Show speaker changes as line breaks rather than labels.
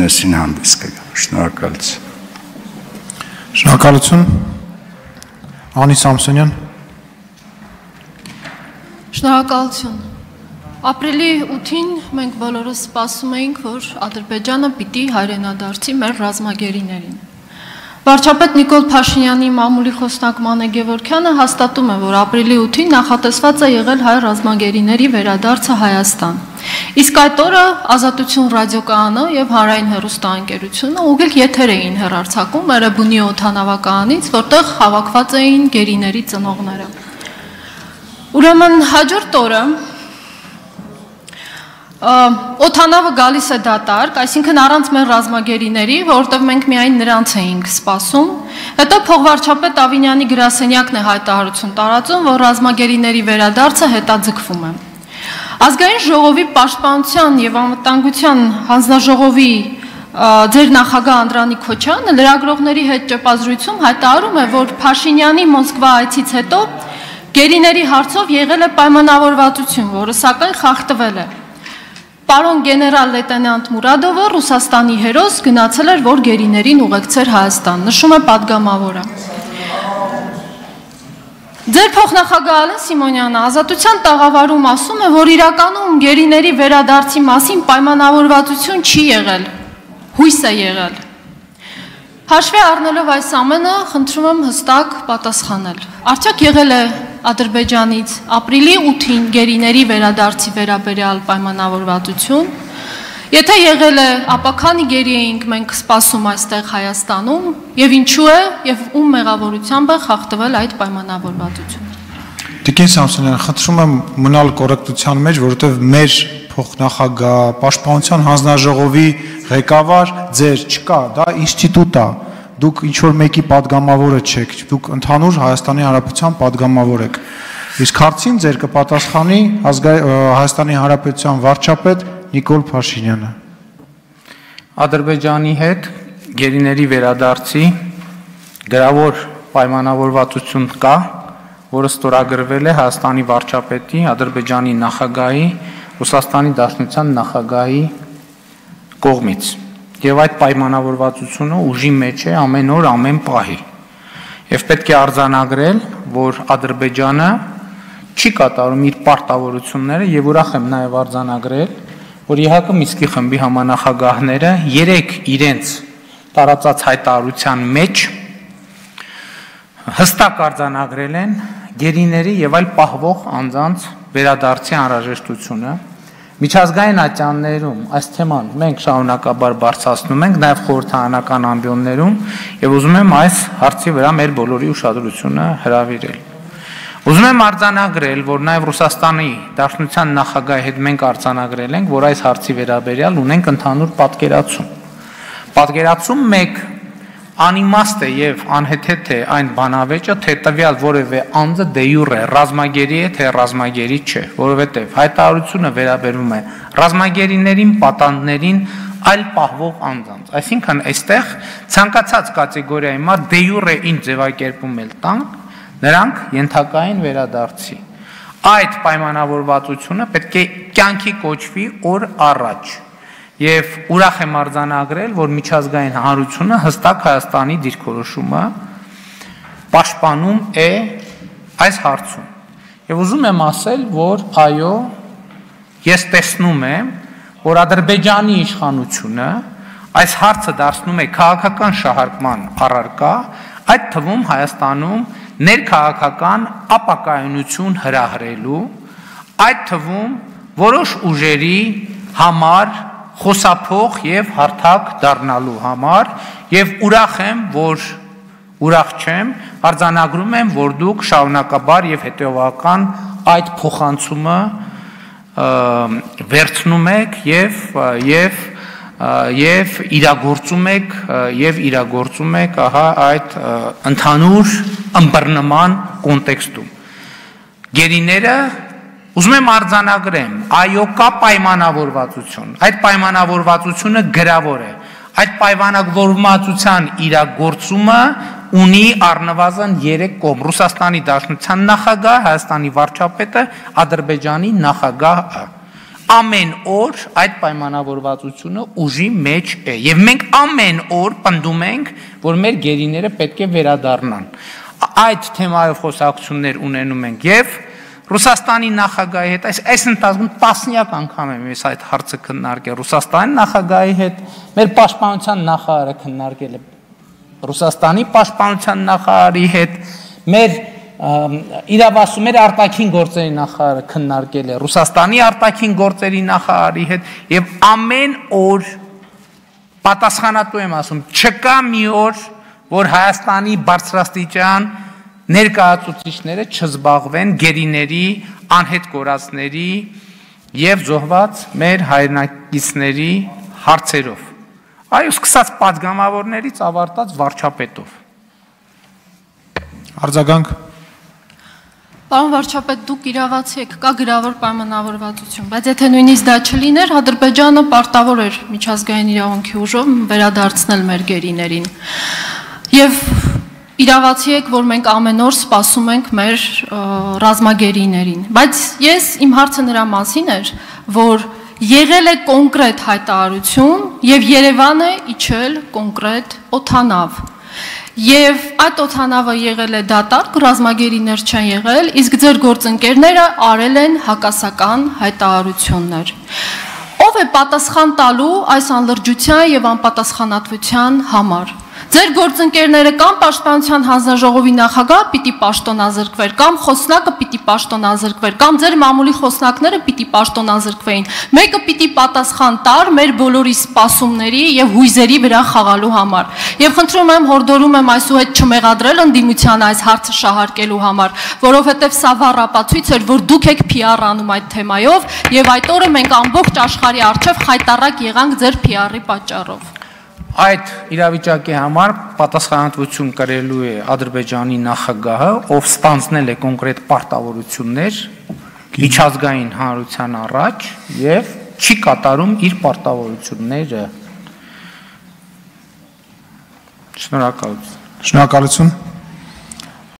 ներսին հանդես կգա։ Շնորհակալություն։
Շնորհակալություն։ Անի Սամսոնյան։
Շնորհակալություն։ Ապրիլի 8-ին մենք բոլորս սպասում էինք, որ Ադրբեջանը պիտի հայրենադարձի մեր ռազմագերիներին։ Վարչապետ Նիկոլ Փաշինյանի մամուլի խոսնակ Մանե Գևորքյանը հաստատում է, որ ապրիլի 8-ին նախատեսված է եղել հայ ռազմագերիների վերադարձը Հայաստան։ Իսկ այդ օրը Ազատություն ռադիոկայանը եւ Հանրային հեռուստաընկերությունը ուղիղ եթեր էին հեռարձակում Էրեբունի օթանավականից, որտեղ հավաքված էին գերիների ծնողները։ Ուրեմն հաջորդ օրը օթանավը գալիս է դատարկ, այսինքն առանց մեր ռազմագերիների, որովհետև մենք միայն նրանց էինք սպասում։ Հետո փողվարչապետ Ավինյանի գրասենյակն է հայտարարություն տարածում, որ ռազմագերիների վերադարձը հետաձգվում է։ Ազգային ժողովի պաշտպանության եւ անվտանգության հանձնաժողովի ձեր նախագահ Անդրանիկ Քոչյանը լրագրողների հետ ճեպազրույցում հայտարարում է, որ Փաշինյանի Մոսկվա այցից հետո գերիների հարցով եղել է պայմանավորվածություն, որը սակայն խախտվել է։ Պարոն գեներալ լեյտենանտ Մուրադովը Ռուսաստանի հերոս գնացել էր, որ գերիներին ուղեկցեր Հայաստան, նշում է падգամավորը։ Ձեր փոխնախագահ Ալեն Սիմոնյանը ազատության տաղավարում ասում է, որ իրականում գերիների վերադարձի մասին պայմանավորվածություն չի եղել, հույս է եղել։ Հաշվի առնելով այս ամենը, խնդրում եմ հստակ պատասխանել։ Արդյոք եղել է Ադրբեջանից ապրիլի 8-ին գերիների վերադարձի վերաբերյալ պայմանավորվածություն։ Եթե եղել է, ապա քանի գերի էինք մենք սպասում այստեղ Հայաստանում եւ ինչու է եւ ում մեղավորությամբ է խախտվել այդ պայմանավորվածությունը։ դե
Տիկին Սամսոնյան, խնդրում եմ մնալ կոռեկտության մեջ, որովհետև մեր փոխնախագահ, պաշտպանության հանձնաժողովի ղեկավար ձեր չկա, դա ինստիտուտ է։ Դուք ինչ որ մեկի падգամավորը չեք, դուք ընդհանուր Հայաստանի Հանրապետության падգամավոր եք։ Իսկ հարցին ձեր կպատասխանի Հայաստանի Հանրապետության վարչապետ Նիկոլ Փաշինյանը։
Ադրբեջանի հետ գերիների վերադարձի գրավոր պայմանավորվածություն կա, որը ստորագրվել է Հայաստանի վարչապետի, Ադրբեջանի նախագահի, Ռուսաստանի Դաշնության նախագահի կողմից եւ այդ պայմանավորվածությունը ուժի մեջ է ամեն օր, ամեն պահի։ Եվ պետք է արձանագրել, որ Ադրբեջանը չի կատարում իր պարտավորությունները եւ ուրախ եմ նաեւ արձանագրել, որ ԵՀԿ Միսկի խմբի համանախագահները երեք իրենց տարածած հայտարարության մեջ հստակ արձանագրել են գերիների եւ այլ պահվող անձանց վերադարձի անհրաժեշտությունը Միջազգային ատյաններում այս թեման մենք շարունակաբար բարձրացնում ենք նաև խորհրդարանական ամբիոններում եւ ուզում եմ այս հարցի վրա մեր բոլորի ուշադրությունը հրավիրել։ Ուզում եմ արձանագրել, որ նաև Ռուսաստանի Դաշնության նախագահի հետ մենք արձանագրել ենք, որ այս հարցի վերաբերյալ ունենք ընդհանուր պատկերացում։ Պատկերացում 1 անիմաստ է եւ անհեթեթ է այն բանավեճը, թե տվյալ որևէ անձը դե յուրե ռազմագերի է, թե ռազմագերի չէ, որովհետեւ հայտարարությունը վերաբերում է ռազմագերիներին, պատանդներին, այլ պահվող անձանց։ Այսինքն այստեղ ցանկացած կատեգորիայի մար դե յուրե ինչ ձևակերպում էլ տան, նրանք ենթակային վերադարձի։ Այդ պայմանավորվածությունը պետք է կյանքի կոչվի օր առաջ Եվ ուրախ եմ արձանագրել, որ միջազգային հանրությունը հստակ Հայաստանի դիրքորոշումը պաշտպանում է այս հարցում։ Եվ ուզում եմ ասել, որ այո, ես տեսնում եմ, որ Ադրբեջանի իշխանությունը այս հարցը դարձնում է քաղաքական շահարկման առարկա, այդ թվում Հայաստանում ներքաղաքական ապակայունություն հրահրելու, այդ թվում որոշ ուժերի համար խոսափող եւ հարթակ դառնալու համար եւ ուրախ եմ, որ ուրախ չեմ, արձանագրում եմ, որ դուք շարունակաբար եւ հետեւական այդ փոխանցումը վերցնում եք եւ եւ եւ իրագործում եք եւ իրագործում եք ահա այդ ընդհանուր ըմբռնման կոնտեքստում գերիները Ուզում եմ արձանագրեմ, այո կա պայմանավորվածություն։ Այդ պայմանավորվածությունը գրավոր է։ Այդ պայմանավորվածության իրագործումը ունի առնվազն 3 կողմ՝ Ռուսաստանի Դաշնության նախագահ, Հայաստանի վարչապետը, Ադրբեջանի նախագահը։ ամեն օր այդ պայմանավորվածությունը ուժի մեջ է եւ մենք ամեն օր պնդում ենք, որ մեր գերիները պետք է վերադառնան։ Այդ թեմայով խոսակցություններ ունենում ենք եւ Ռուսաստանի նախագահի հետ այս այս ընթացքում տասնյակ անգամ եմ ես այդ հարցը քննարկել Ռուսաստանի նախագահի հետ, մեր պաշտպանության նախարարը քննարկել է Ռուսաստանի պաշտպանության նախարարի հետ, մեր իրավասում էր արտաքին գործերի նախարարը քննարկել է Ռուսաստանի արտաքին գործերի նախարարի հետ եւ ամեն օր պատասխանատու եմ ասում չկա մի օր որ Հայաստանի բարձրաստիճան ներկայացուցիչները չզբաղվեն գերիների անհետ կորածների եւ զոհված մեր հայրենակիցների հարցերով այո սկսած падգամավորներից ավարտած վարչապետով
արձագանք
Պարոն վարչապետ, դուք իրավացի եք, կա գրավոր պայմանավորվածություն, բայց եթե նույնիսկ դա չլիներ, Ադրբեջանը պարտավոր էր միջազգային իրավունքի ուժով վերադարձնել մեր գերիներին։ Եվ իրավացի եք, որ մենք ամեն օր սպասում ենք մեր ռազմագերիներին, բայց ես իմ հարցը նրա մասին էր, որ եղել է կոնկրետ հայտարարություն եւ Երևանը իջել կոնկրետ օթանավ։ Եվ այդ օթանավը եղել է դատարկ, ռազմագերիներ չեն եղել, իսկ ձեր գործընկերները արել են հակասական հայտարարություններ։ Ով է պատասխան տալու այս անլրջության եւ անպատասխանատվության համար։ Ձեր գործընկերները կամ Պաշտպանության հանձնաժողովի նախագահ պիտի պաշտոնազրկվեր, կամ խոսնակը պիտի պաշտոնազրկվեր, կամ ձեր մամուլի խոսնակները պիտի պաշտոնազրկվեին։ Մեկը պիտի պատասխան տար մեր բոլորի սպասումների եւ հույզերի վրա խաղալու համար։ Եվ խնդրում եմ, հորդորում եմ այսուհետ չմեղադրել ընդդիմության այս հարցը շահարկելու համար, որովհետեւ սա վառապացույց էր, որ դուք եք PR անում այդ թեմայով եւ այդ օրը մենք ամբողջ աշխարհի արչեւ խայտարակ եղանք ձեր PR-ի պատճառով
այդ իրավիճակի համար պատասխանատվություն կրելու է Ադրբեջանի նախագահը, ով ստանձնել է կոնկրետ պարտավորություններ միջազգային հանրության առաջ եւ չի կատարում իր պարտավորությունները։ Շնորհակալություն։
Շնորհակալություն։